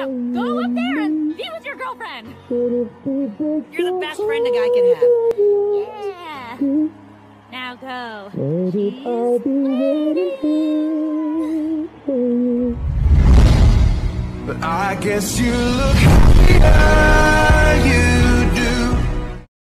Now, go up there and be with your girlfriend. You're the best friend a guy can have. Yeah. Now go. But I guess you look